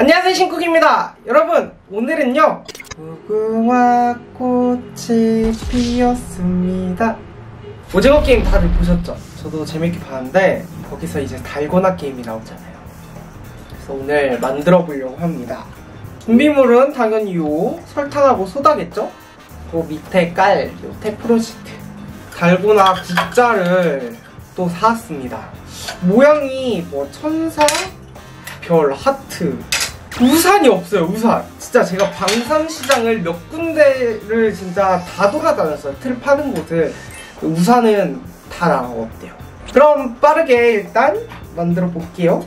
안녕하세요 신쿡입니다. 여러분 오늘은요 무궁화 꽃이 피었습니다. 오징어 게임 다들 보셨죠? 저도 재밌게 봤는데 거기서 이제 달고나 게임이 나오잖아요. 그래서 오늘 만들어 보려고 합니다. 준비물은 당연히 요 설탕하고 소다겠죠? 그 밑에 깔요 테프로시트. 달고나 국자를 또 사왔습니다. 모양이 뭐 천사, 별, 하트 우산이 없어요 우산 진짜 제가 방산시장을 몇 군데를 진짜 다 돌아다녔어요 틀 파는 곳을 우산은 다 나가고 없대요 그럼 빠르게 일단 만들어 볼게요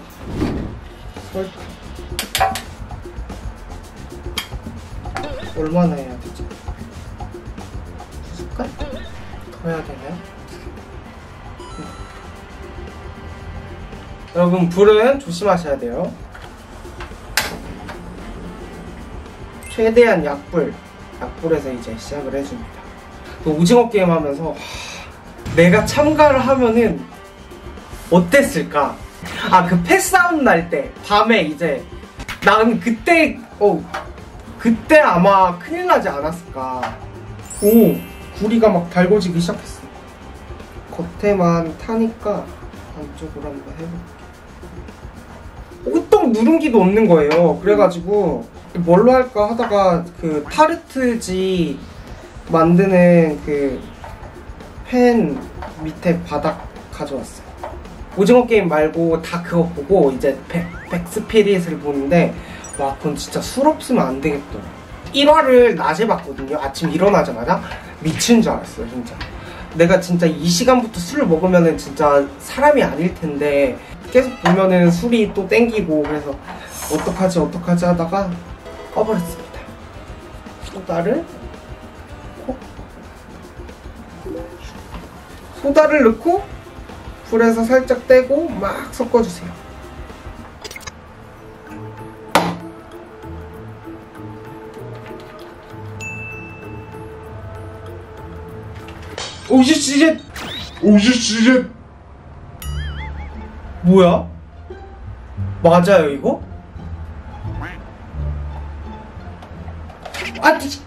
얼마나 해야 되지? 두 숟갈? 더 해야 되나요? 음. 여러분 불은 조심하셔야 돼요 최대한 약불 약불에서 이제 시작을 해줍니다. 그 오징어 게임 하면서 하, 내가 참가를 하면은 어땠을까? 아 그 패싸움 날 때 밤에 이제 난 그때 어 그때 아마 큰일 나지 않았을까? 오 구리가 막 달궈지기 시작했어. 겉에만 타니까 안쪽으로 한번 해볼게 호떡 누룽기도 없는 거예요 그래가지고 뭘로 할까 하다가 그 타르트지 만드는 그펜 밑에 바닥 가져왔어요. 오징어 게임 말고 다 그거 보고 이제 백, 백스피릿을 보는데 와 그건 진짜 술 없으면 안 되겠더라. 1화를 낮에 봤거든요. 아침 일어나자마자 미친 줄 알았어요 진짜. 내가 진짜 이 시간부터 술을 먹으면은 진짜 사람이 아닐 텐데 계속 보면은 술이 또 땡기고 그래서 어떡하지 어떡하지 하다가 꺼버렸습니다. 소다를 콕. 소다를 넣고 불에서 살짝 떼고 막 섞어주세요. 오씨 진짜 오씨 진짜 뭐야? 맞아요 이거? 아, 지-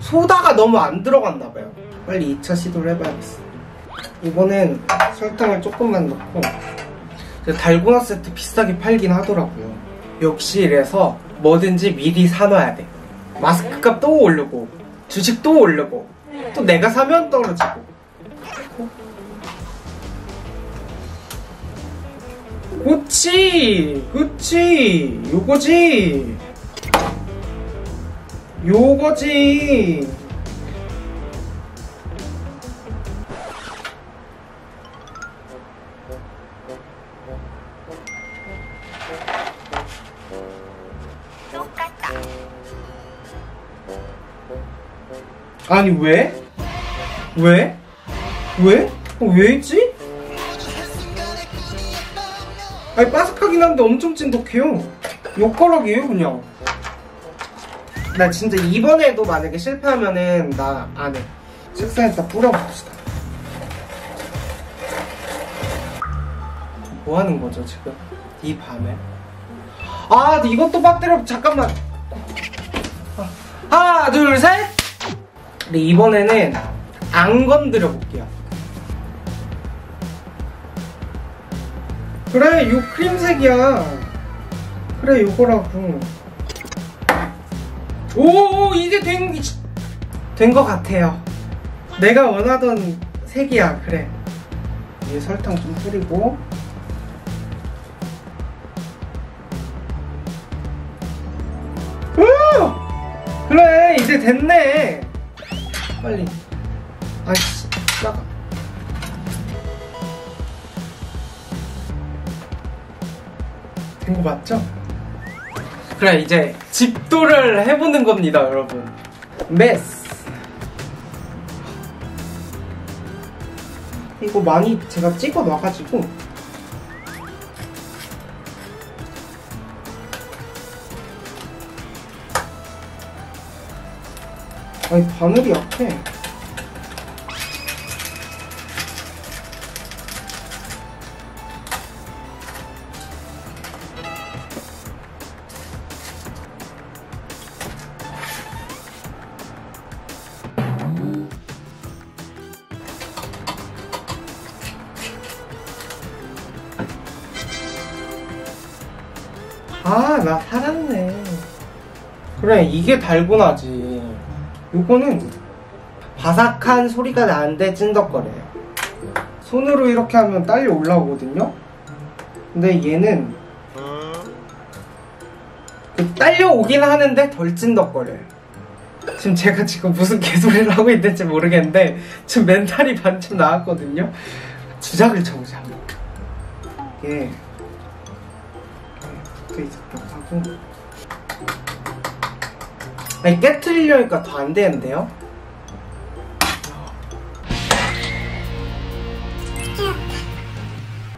소다가 너무 안 들어갔나 봐요. 빨리 2차 시도를 해봐야겠어. 이번엔 설탕을 조금만 넣고 그 달고나 세트 비싸게 팔긴 하더라고요. 역시 이래서 뭐든지 미리 사놔야 돼. 마스크 값 또 오르고 주식 또 오르고 또 내가 사면 떨어지고. 그치 그치 요거지. 요거지 아니 왜? 왜? 왜? 어, 왜 있지? 아니 바삭하긴 한데 엄청 찐득해요 욕가락이에요 그냥 나 진짜 이번에도 만약에 실패하면은 나 안해 책상에다 뿌려봅시다 뭐 하는 거죠 지금 이 밤에 아 이것도 빡 때려 잠깐만 아, 하나 둘셋 근데 이번에는 안 건드려 볼게요. 그래 요 크림색이야. 그래 요거라고. 오 이제 된 된 것 같아요. 내가 원하던 색이야 그래. 위에 설탕 좀 뿌리고. 오! 그래 이제 됐네 빨리. 아이씨 나가. 된 거 맞죠? 그래 이제 집도를 해보는 겁니다 여러분. 메스. 이거 많이 제가 찍어 놔가지고 아니 바늘이 약해 아, 나 살았네. 그래, 이게 달고나지. 요거는 바삭한 소리가 나는데 찐덕거려요. 손으로 이렇게 하면 딸려 올라오거든요? 근데 얘는 그 딸려 오긴 하는데 덜 찐덕거려요. 지금 제가 지금 무슨 개소리를 하고 있는지 모르겠는데 지금 멘탈이 반쯤 나왔거든요? 주작을 쳐보자. 이게 붙어 있었다고 하고 아니 깨트리려니까 더 안 되는데요?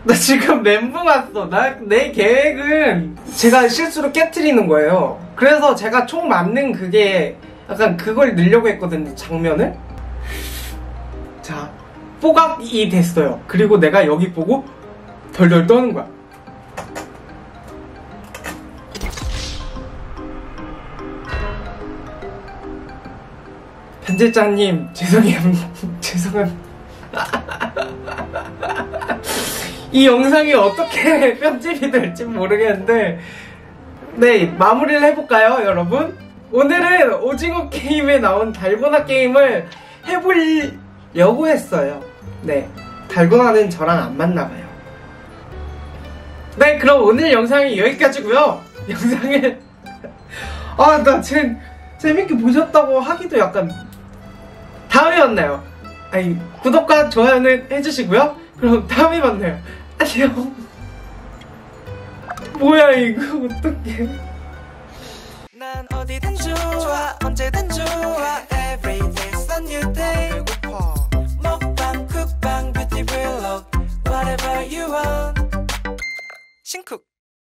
나 지금 멘붕 왔어. 나 내 계획은 제가 실수로 깨트리는 거예요. 그래서 제가 총 맞는 그게 약간 그걸 넣으려고 했거든요. 장면을. 자, 뽀각이 됐어요. 그리고 내가 여기 보고 덜덜 떠는 거야. 편집자님 죄송해요. 죄송합니다. 이 영상이 어떻게 편집이 될지 모르겠는데 네 마무리를 해볼까요 여러분? 오늘은 오징어 게임에 나온 달고나 게임을 해보려고 했어요 네 달고나는 저랑 안 맞나봐요 네 그럼 오늘 영상이 여기까지고요 영상을 아나 재밌게 보셨다고 하기도 약간 다음에 만나요. 아니, 구독과 좋아요는 해주시고요. 그럼 다음에 만나요. 안녕. 뭐야, 이거, 어떡해. 난 어디든 좋아, 언제든 좋아. Every day's a new day. 먹방, 쿡방, 뷰티 블록. Whatever you want. 신쿡.